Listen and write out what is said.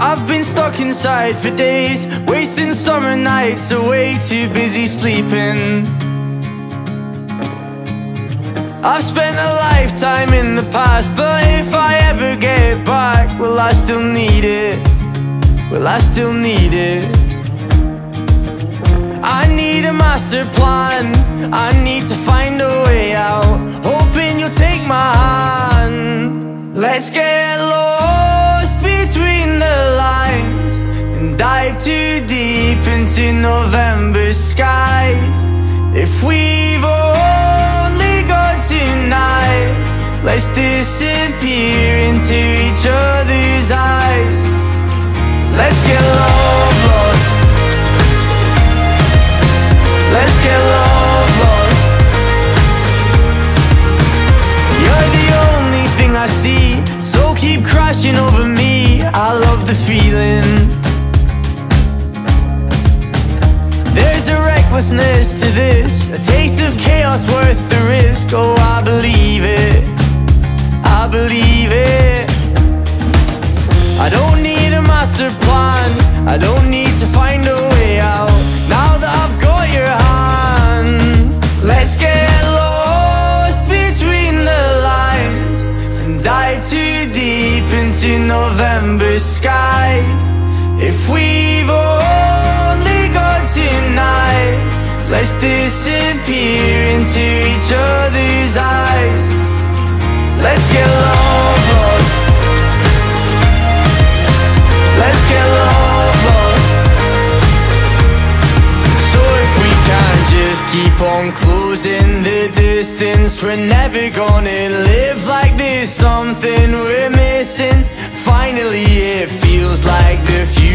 I've been stuck inside for days Wasting summer nights away Too busy sleeping I've spent a lifetime in the past But if I ever get back Will I still need it? Will I still need it? I need a master plan I need to find a way out Hoping you'll take my hand Let's get lost too deep into November skies. If we've only got tonight Let's disappear into each other's eyes. Let's get love lost. Let's get love lost. You're the only thing I see So keep crashing over me. I love the feeling To this. A taste of chaos worth the risk. Oh, I believe it. I believe it. I don't need a master plan. I don't need to find a way out. Now that I've got your hand Let's get lost between the lines And dive too deep into November skies. If we've Let's disappear into each other's eyes. Let's get lost. Let's get lost. So if we can just keep on closing the distance We're never gonna live like this. Something we're missing. Finally it feels like the future's